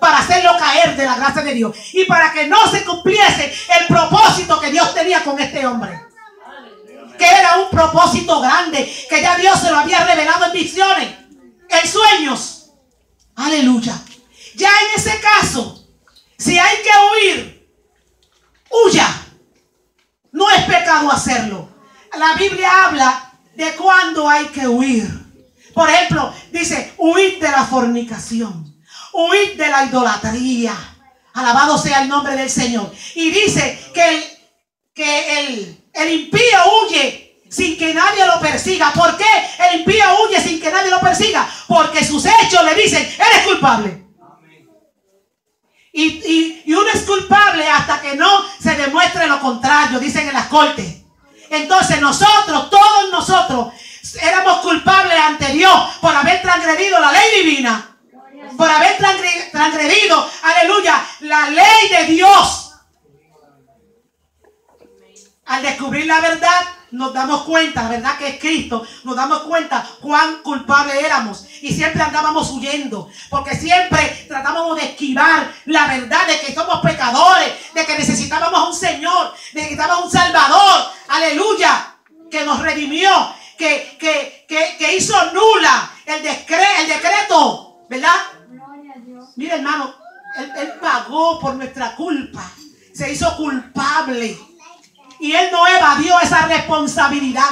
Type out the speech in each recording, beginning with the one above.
para hacerlo caer de la gracia de Dios y para que no se cumpliese el propósito que Dios tenía con este hombre. Que era un propósito grande, que ya Dios se lo había revelado en visiones, en sueños. Aleluya. Ya en ese caso, si hay que huir, huya. No es pecado hacerlo. La Biblia habla de cuándo hay que huir. Por ejemplo, dice, huir de la fornicación, huir de la idolatría. Alabado sea el nombre del Señor. Y dice que el, que el, el impío huye sin que nadie lo persiga. ¿Por qué el impío huye sin que nadie lo persiga? Porque sus hechos le dicen, eres culpable. Y, y, uno es culpable hasta que no se demuestre lo contrario, dicen en las cortes. Entonces nosotros, todos nosotros, éramos culpables ante Dios por haber transgredido la ley divina. Por haber transgredido, aleluya, la ley de Dios. Al descubrir la verdad, nos damos cuenta, verdad que es Cristo, nos damos cuenta cuán culpables éramos. Y siempre andábamos huyendo, porque siempre tratábamos de esquivar la verdad de que somos pecadores, de que necesitábamos un Señor, que necesitábamos un Salvador, aleluya, que nos redimió, que, que, hizo nula el decreto, ¿verdad? Mira hermano, él, él pagó por nuestra culpa, se hizo culpable. Y Él no evadió esa responsabilidad.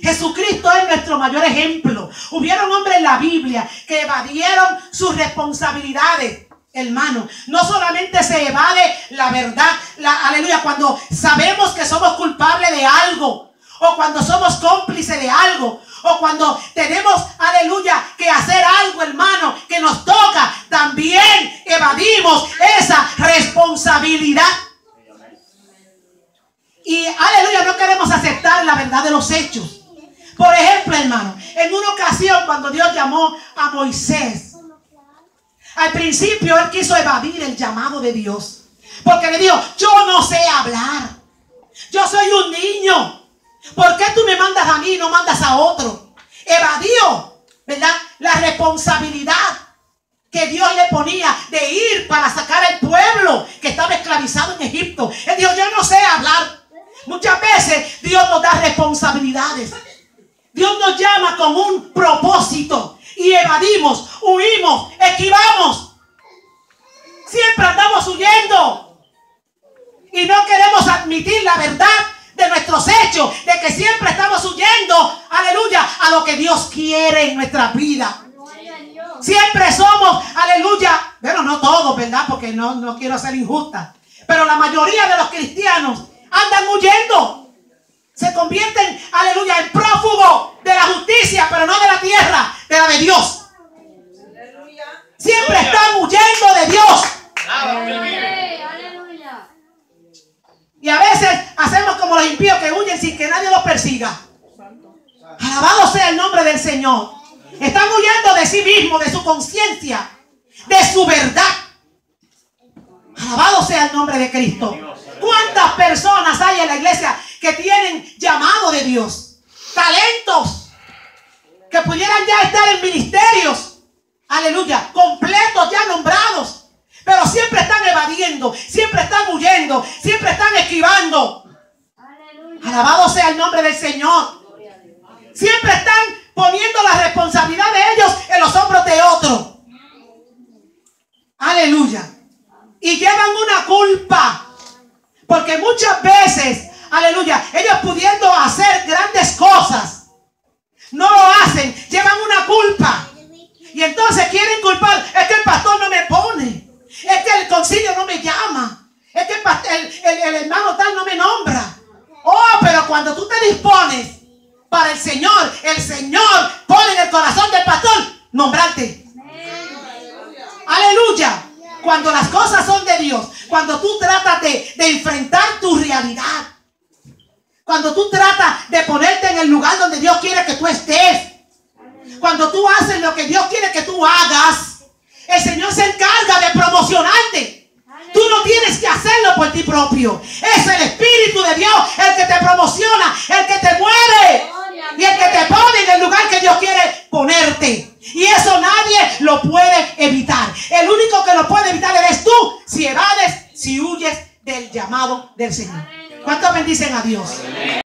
Jesucristo es nuestro mayor ejemplo. Hubieron hombres en la Biblia que evadieron sus responsabilidades. Hermano, no solamente se evade la verdad, la, aleluya, cuando sabemos que somos culpables de algo, o cuando somos cómplices de algo, o cuando tenemos, aleluya, que hacer algo, hermano, que nos toca, también evadimos esa responsabilidad. Y aleluya, no queremos aceptar la verdad de los hechos. Por ejemplo, hermano, en una ocasión cuando Dios llamó a Moisés, al principio él quiso evadir el llamado de Dios. Porque le dijo, yo no sé hablar. Yo soy un niño. ¿Por qué tú me mandas a mí y no mandas a otro? Evadió, ¿verdad? La responsabilidad que Dios le ponía de ir para sacar al pueblo que estaba esclavizado en Egipto. Él dijo, yo no sé hablar. Muchas veces Dios nos da responsabilidades. Dios nos llama con un propósito y evadimos, huimos, esquivamos. Siempre andamos huyendo y no queremos admitir la verdad de nuestros hechos, de que siempre estamos huyendo, aleluya, a lo que Dios quiere en nuestra vida. Siempre somos, aleluya, pero no todos, ¿verdad? Porque no, no quiero ser injusta. Pero la mayoría de los cristianos andan huyendo. Se convierten, aleluya, en prófugos de la justicia, pero no de la tierra, de la de Dios. Siempre están huyendo de Dios. Y a veces impíos que huyen sin que nadie los persiga. Alabado sea el nombre del Señor. Están huyendo de sí mismos, de su conciencia, de su verdad. Alabado sea el nombre de Cristo. ¿Cuántas personas hay en la iglesia que tienen llamado de Dios? Talentos. Que pudieran ya estar en ministerios. Aleluya. Completos, ya nombrados. Pero siempre están evadiendo. Siempre están huyendo. Siempre están esquivando. Alabado sea el nombre del Señor. Siempre están poniendo la responsabilidad de ellos en los hombros de otro. Aleluya. Y llevan una culpa porque muchas veces, aleluya, ellos pudiendo hacer grandes cosas, no lo hacen, llevan una culpa. Y entonces quieren culpar, es que el pastor no me pone, es que el concilio no me llama, es que el, el hermano tal no me nombra. Cuando tú te dispones para el Señor, el Señor pone en el corazón del pastor nombrarte. Aleluya. Cuando las cosas son de Dios, cuando tú tratas de, enfrentar tu realidad, cuando tú tratas de ponerte en el lugar donde Dios quiere que tú estés, cuando tú haces lo que Dios quiere que tú hagas, el Señor se encarga de promocionarte. Tú hacerlo por ti propio. Es el Espíritu de Dios el que te promociona, el que te mueve y el que te pone en el lugar que Dios quiere ponerte. Y eso nadie lo puede evitar. El único que lo puede evitar si huyes del llamado del Señor. ¿Cuántos bendicen a Dios?